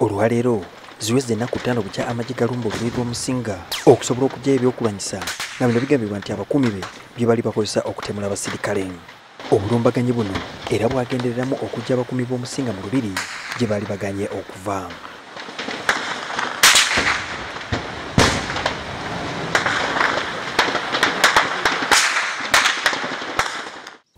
olwaleero ziweze ennaku ttaano bukya amagye galumba olubiri lw'omusinga okusobola okugyayo ebyokulwanyisa nga bino bigambibwa nti abakuumi be bye bali bakozesa okutemula abasirikale obulumbaganyi buno era bwagendereramu okujja abakuumi b'omusinga mu lubiri gye baali baganye okuva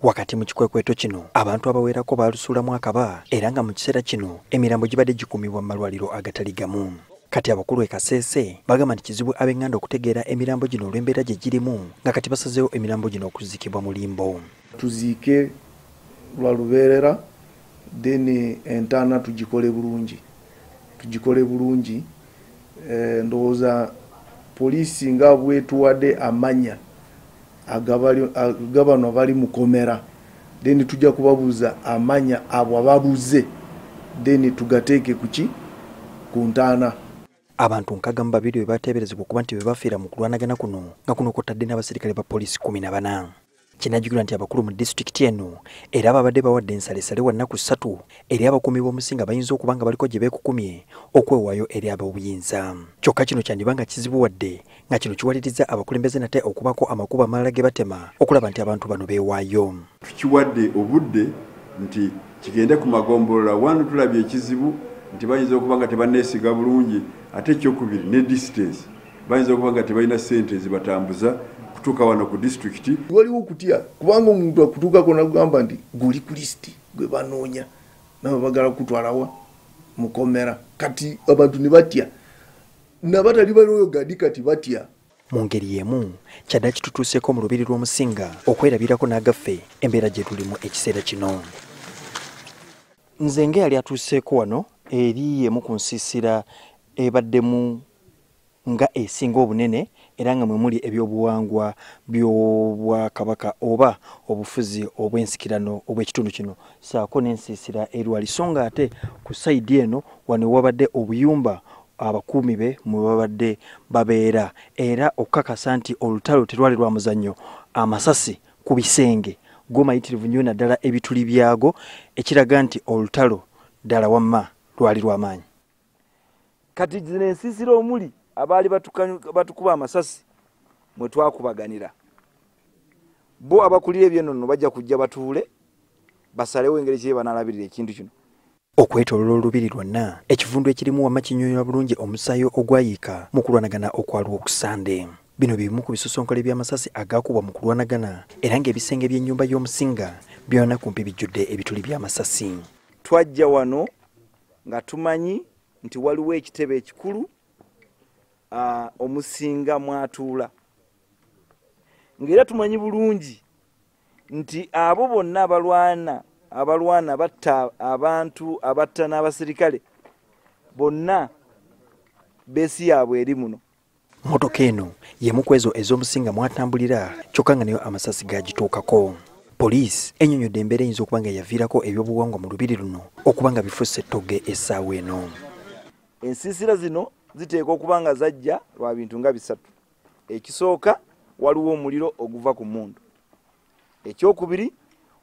wakati mu kikwekweto kino abantu abawerako baalusuulamu akaba era nga mu kiseera kino emirambo gibadde gikuumibwa mu malwaliro agatali gamu. Kati abakulu e kaseese bagamba nti kizibu ab'eŋŋanda okutegeera emirambo gino olw'embeera gye girimu nga kati basazeewo emirambo gino okuziikibwa mu limbo. Tuziike lwa lubeerera then entaana tugikole bulungi. Tugikole bulungi Eh, ndowooza poliisi nga bwetuwadde amanya agabano bali mukomera then tujja kubabuuza amanya abo ababuze then tugateeke kuki ku ntaana. Abantu nkaaga mu babiri bwe bateeberezebwa okuba nti be bafiira mu kulwanagana kuno nga kuno kwotadde n'abasirikale ba poliisi kumi na bana kinajjukirwa nti abakulu mu disitulikiti eno era ababadde bawadde ensalesale wa nnaku ssatu eri abakuumi b'omusinga bayinza okuba nga baliko gye beekukumye okwewaayo eri ab'obuyinza. Kyokka kino kyandiba nga kizibuwadde nga kino kiwaliriza abakulembeze nate okubaako amakubo amalala ge batema okulaba nti abantu bano beewaayo. Tukiwadde obudde nti kigende ku magombolola wanu tulabye ekizibu nti bayinza okuba nga tebanneesiga bulungi ate ekyokubiri ne distance. Bayinza okuba nga tebalina ssente zibatambuza kutuuka wano ku disitulikiti waliwo okutya? Kubanga omuntu akutuukako nagamba nti guli ku lisiti gwe banoonya nabo bagala kutwalawa mukomera kati abantu ne batya? Nabatali baliwo gadi kati batya? Mu ngeri y'emu kyadda kitutuuseeko mu lubiri lw'omusinga okwerabirako n'agaffe embeera gye tulimu ekiseera kino. Nze ngeyali atuuseeko wano eri emu ku nsiisira ebaddemu nga esinga obunene era nga mwe muli ebyobuwangwa by'obwakabaka oba obufuzi obw'ensikirano obw'ekitundu kino. Saako n'ensiisira erwali. So nga ate ku sayidi eno wano wabadde obuyumba abakuumi be mwe babadde babeera. Era okukakasa nti olutalo terwali lwa muzannyo amasasi ku bisenge. Go mayitirivu nnyo naddala ebituli byago ekiraga nti olutalo ddala wamma lwali lw'amaanyi kati zino ensiisira omuli abaali batukuba amasasi mwe twakubaganira. Bo abakulira ebyennono bajja kujja batuule basalewo engeri kiri banaalabirira ekintu kino. Okwetoolola olubiri lwonna ekivundu ekirimu wamma kinyonyola bulungi omusaayi ogwayiika mu kulwanagana okwalwa okusande. Bino bibimu ku bisusonkole by'amasasi agaakubwa mu kulwanagana era ng'ebisenge by'ennyumba y'omusinga byonna kumpi bijjudde ebituli by'amasasi. Twajja wano nga tumanyi nti waliwo ekitebe ekikulu omusinga mwatuula. Ng'era tumanyi bulungi nti abo bonna abalwana abalwana batta abantu abatta n'abasirikale bonna beesi yaabwe eri muno. Motoka eno y'emu ku ezo ez'omusinga mwatambulira kyokka nga nayo amasasi gagituukako. Poliisi ennyonnyodde embeera eyinza okuba nga yaviirako ebyobuwangwa mu lubiri luno okuba nga bifuuse ettogge essaawa eno. Ensiisira zino ziteekwa okuba nga zajja lwa bintu nga bisatu. Ekisooka waliwo omuliro oguva ku mundu ekyokubiri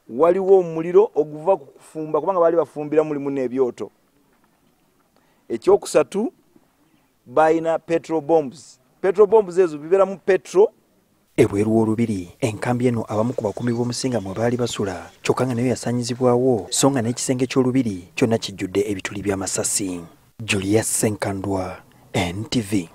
waliwo omuliro oguva ku kufumba kubanga baali bafumbira mulimu n'ebyoto. Ekyokusatu balina petro bombs petro bombs ezo bibeeramu petro. Ebweru w'olubiri enkambi eno abamu ku bakuumi b'omusinga mwe baali basula kyokka nga nayo yasaanyizibwawo so nga n'ekisenge ky'olubiri kyonna kijjudde ebituli by'amasasi. Julius senkandwa ntv